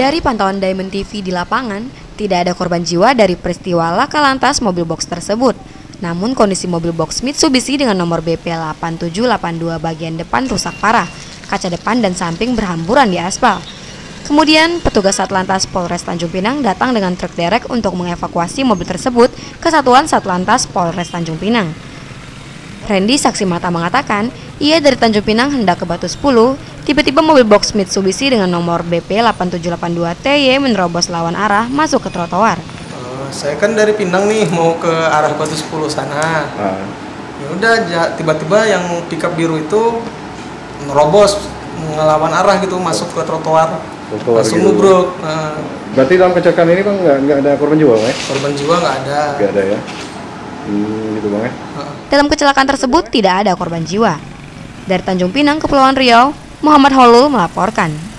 Dari pantauan Diamond TV di lapangan, tidak ada korban jiwa dari peristiwa laka lantas mobil box tersebut. Namun kondisi mobil box Mitsubishi dengan nomor BP 8782 bagian depan rusak parah, kaca depan dan samping berhamburan di aspal. Kemudian, petugas Satlantas Polres Tanjung Pinang datang dengan truk derek untuk mengevakuasi mobil tersebut ke Satuan Satlantas Polres Tanjung Pinang. Randy saksi mata mengatakan, ia dari Tanjung Pinang hendak ke Batu 10, tiba-tiba mobil box Mitsubishi dengan nomor BP 8782 TY menerobos lawan arah masuk ke trotoar. Uh, saya kan dari Pinang nih mau ke arah Batu 10 sana. Ah, Ya udah tiba-tiba yang pickup biru itu nerobos ngelawan arah gitu masuk ke trotoar. Trotoar Langsung gitu. nubruk. Nah, berarti dalam kecelakaan ini bang nggak nggak ada korban jiwa ya? korban jiwa nggak ada. Nggak ada ya? Hmm, gitu bang? Heeh. Dalam kecelakaan tersebut tidak ada korban jiwa. Dari Tanjung Pinang, Kepulauan Riau, Muhammad Holul melaporkan.